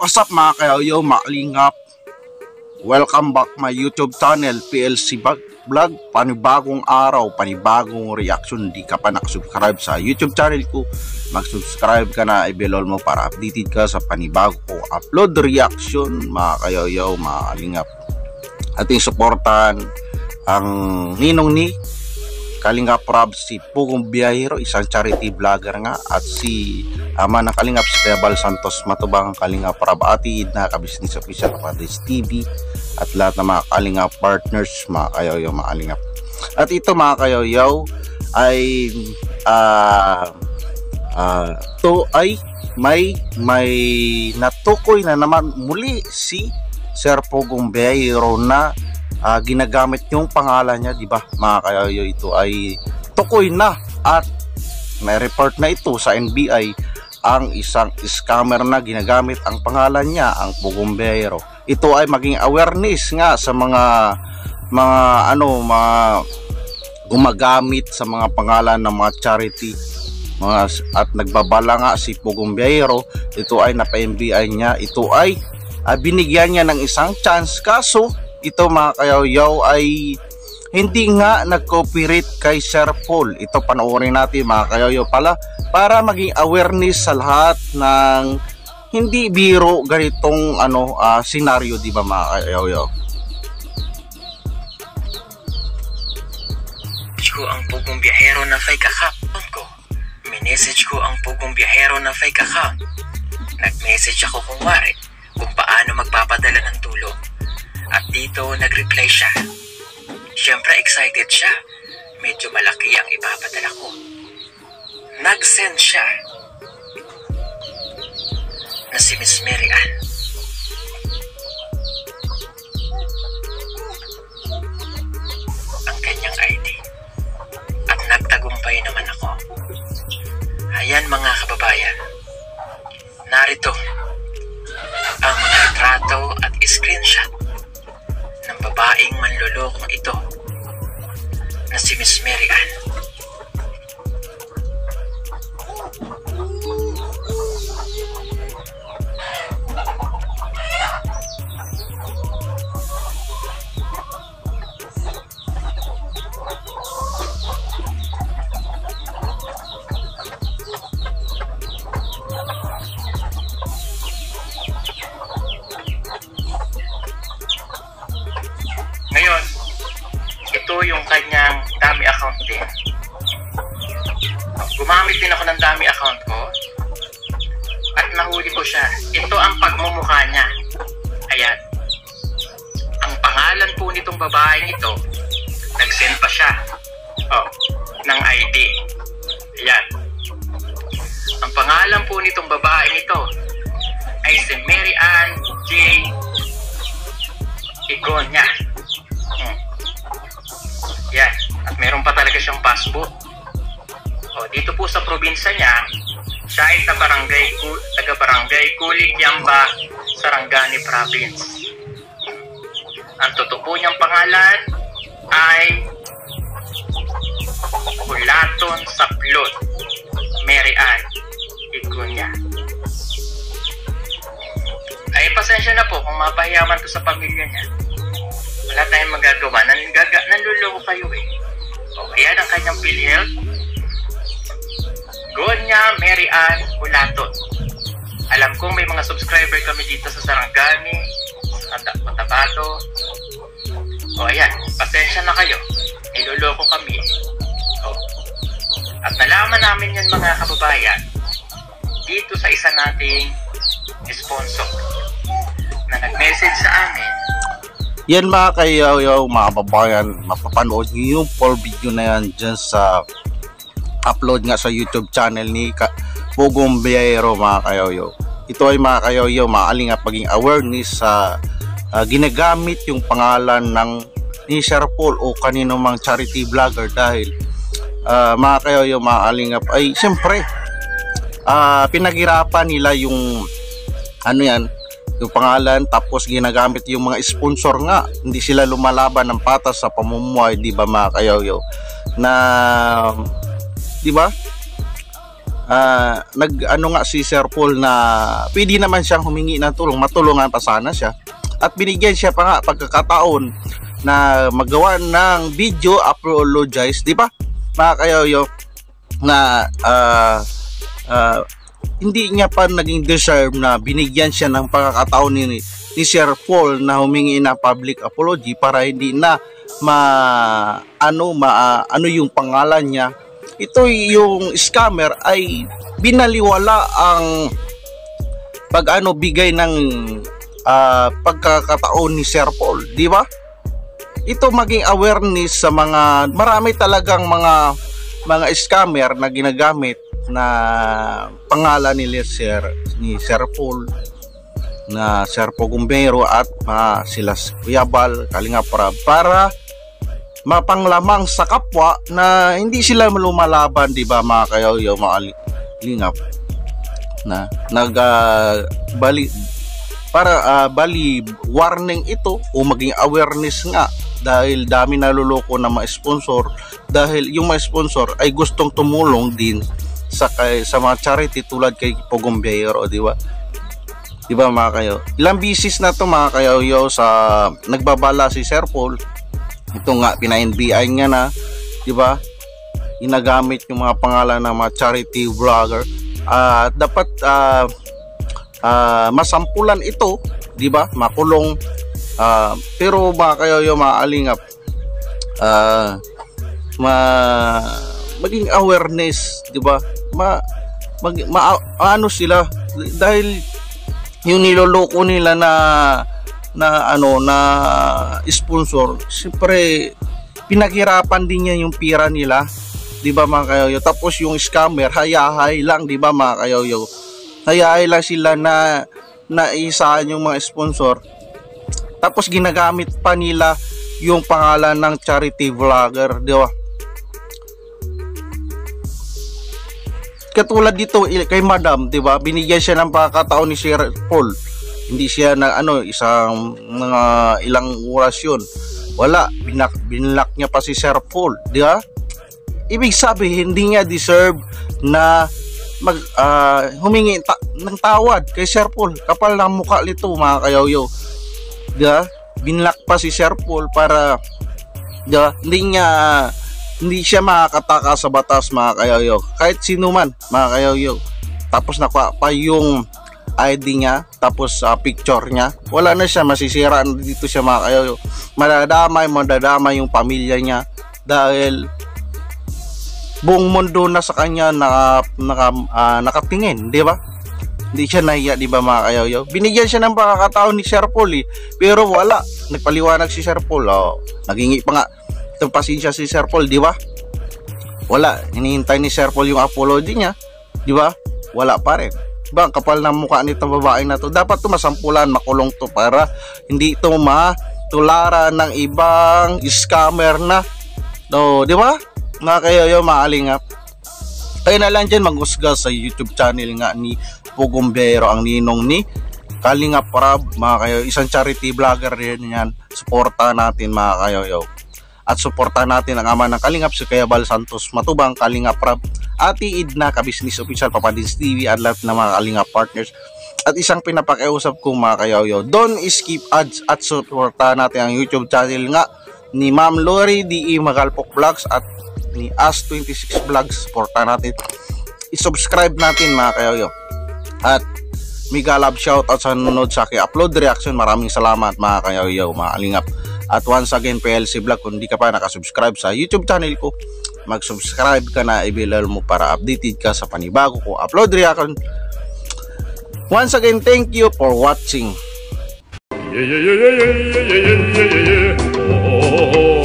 What's up mga kayo, maklingap. Welcome back my YouTube channel, PLC Vlog. Panibagong araw, panibagong reaction. Di ka pa nakasubscribe sa YouTube channel ko, mag-subscribe ka na, i-belol mo para updated ka sa panibago ko upload reaction mga kayo, mga kalingap. Ating supportan ang ninong ni Kalingap Rob si Pugong Biyahiro, isang charity vlogger nga at si ama ng Kalingap si Bebal Santos Matubang Kalingap Rob Atid na kabisnes official ng Padres TV at lahat ng mga Kalingap partners mga kayoyaw mga Kalingap at ito mga kayoyaw ay uh, uh, to ay may may natukoy na naman muli si Sir Pugong Biyahiro na uh, ginagamit yung pangalan niya, di ba? Mga kayo, ito ay tukoy na. At may report na ito sa NBI ang isang scammer na ginagamit ang pangalan niya, ang Pugumbero. Ito ay maging awareness nga sa mga mga ano, mga gumagamit sa mga pangalan ng mga charity. Mga at nagbabala nga si Pugumbero ito ay napa-NBI niya. Ito ay uh, binigyan niya ng isang chance. Kaso ito mga kayaw ay hindi nga nag-cooperate kay Sir Paul. Ito panoorin natin mga kayaw pala para maging awareness sa lahat ng hindi biro ganitong ano uh, senaryo di ba mga kayaw ko ang pugong biyahero na fake account ko. Minessage ko ang pugong biyahero na fake account. Nag-message ako kung wari kung paano magpapadala ng tulong dito nag-reply siya. Siyempre excited siya. Medyo malaki ang ipapadala ko. Nag-send siya na si Miss Mary Ann. Din ako ng dami account ko at nahuli ko siya. Ito ang pagmumukha niya. Ayan. Ang pangalan po nitong babaeng ito, nag-send pa siya oh, ng ID. Ayan. Ang pangalan po nitong babaeng ito ay si Mary Ann J. Igonya. Yan. At meron pa talaga siyang passbook. Dito po sa probinsya niya, siya ay sa barangay, taga barangay Kulig Yamba, Sarangani Province. Ang totoo po niyang pangalan ay Kulaton Saplot Mary Ann Igunya. Ay, pasensya na po kung mapahiyaman ko sa pamilya niya wala tayong magagawa. Nangaga, nanluloko kayo eh. O, ayan ang kanyang PhilHealth. Gonya Mary Ann Ulatot. Alam kong may mga subscriber kami dito sa Sarangani, sa Cotabato. O, ayan. Pasensya na kayo. Niloloko kami. O, at nalaman namin yan mga kababayan dito sa isa nating sponsor na nag-message sa amin yan mga kayaw mga babayan, mapapanood nyo yung full video na yan dyan sa upload nga sa YouTube channel ni Ka Pugong Biyero mga kayaw Ito ay mga kayaw maaling paging awareness sa uh, ginagamit yung pangalan ng ni Sir Paul o kanino mang charity vlogger dahil uh, mga kayaw maaling ay siyempre uh, pinaghirapan nila yung ano yan yung pangalan tapos ginagamit yung mga sponsor nga. Hindi sila lumalaban ng patas sa pamumuhay di ba mga kayaw na di ba uh, nag ano nga si Sir Paul na pwede naman siyang humingi ng tulong, matulungan pa sana siya. At binigyan siya pa nga pagkakataon na magawa ng video apologize, di ba? Mga kayoyo na uh, uh, hindi niya pa naging deserve na binigyan siya ng pagkakataon ni, ni Sir Paul na humingi na public apology para hindi na ma ano ma uh, ano yung pangalan niya ito yung scammer ay binaliwala ang pag ano bigay ng uh, pagkakataon ni Sir Paul, di ba? Ito maging awareness sa mga marami talagang mga mga scammer na ginagamit na pangalan ni Sir ni Sir Paul na Sir Pogumbero at uh, sila Kuyabal, Kalinga para para mapanglamang sa kapwa na hindi sila lumalaban, di ba mga kayo, mga lingap na nag uh, para uh, bali warning ito o maging awareness nga dahil dami naluloko na mga sponsor dahil yung mga sponsor ay gustong tumulong din sa kay, sa mga charity tulad kay Pogombero, di ba? Di ba mga kayo? Ilang bisis na to mga kayo yo sa nagbabala si Sir Paul. Ito nga pina-NBI nga na, di ba? Inagamit yung mga pangalan ng mga charity vlogger. Uh, dapat uh, uh, masampulan ito, 'di ba? Makulong uh, pero mga kayo yung maalingap uh, ma maging awareness, 'di ba? Ma, mag, ma ano sila dahil yung niloloko nila na na ano na sponsor, siyempre pinaghirapan din niya yung pira nila, 'di ba mga kayo? Tapos yung scammer hayahay lang, 'di ba mga kayo? Hayaan lang sila na naisaan yung mga sponsor. Tapos ginagamit pa nila yung pangalan ng charity vlogger, di ba? Katulad dito kay Madam, di ba? Binigyan siya ng pagkataon ni Sir Paul. Hindi siya na ano, isang mga ilang oras yun. Wala, binak, binlock niya pa si Sir Paul, di ba? Ibig sabihin, hindi niya deserve na mag uh, humingi ta- ng tawad kay Sir Paul. Kapal ng mukha nito mga kayoyo. Diba? Binlock pa si Sir Paul para diba? hindi niya hindi siya makakataka sa batas mga kayoyo. Kahit sino man mga kayoyo. Tapos nakuha pa yung ID niya, tapos uh, picture niya. Wala na siya, masisira dito siya mga kayoyo. Madadamay, madadamay yung pamilya niya dahil buong mundo na sa kanya naka, naka, uh, nakatingin, di ba? Hindi siya nahiya, di ba mga kayaw Binigyan siya ng pagkakataon ni Sir Paul eh, pero wala. Nagpaliwanag si Sir Paul. Oh, nagingi pa nga itong pasensya si Sir Paul, di ba? Wala. Hinihintay ni Sir Paul yung apology niya, di ba? Wala pa rin. Ang kapal ng mukha nitong babae na to. Dapat to masampulan, makulong to para hindi ito matularan ng ibang scammer na. No, di ba? mga kayo yung maalingap kayo na lang dyan maghusga sa youtube channel nga ni Pugumbero ang ninong ni Kalingap Rab mga kayo isang charity vlogger rin yan suporta natin mga kayo yo. at suporta natin ang ama ng Kalingap si Kaya Bal Santos Matubang Kalingap Rab Ati Idna Kabisnis Official Papadins TV at lahat ng mga Kalingap partners at isang pinapakiusap kong mga kayaw don't skip ads at suporta natin ang YouTube channel nga ni Ma'am Lori D.E. Magalpok Vlogs at ni As26 Vlogs. Supportan natin. I-subscribe natin mga kayoyo. At mega love shoutout sa nanonood sa aking upload reaction. Maraming salamat mga kayoyo, mga alingap. At once again, PLC Vlog, kung di ka pa nakasubscribe sa YouTube channel ko, mag-subscribe ka na, i-bell mo para updated ka sa panibago ko upload reaction. Once again, thank you for watching. Yeah, yeah, yeah, yeah, yeah, yeah, yeah, yeah, yeah. Oh, oh, oh.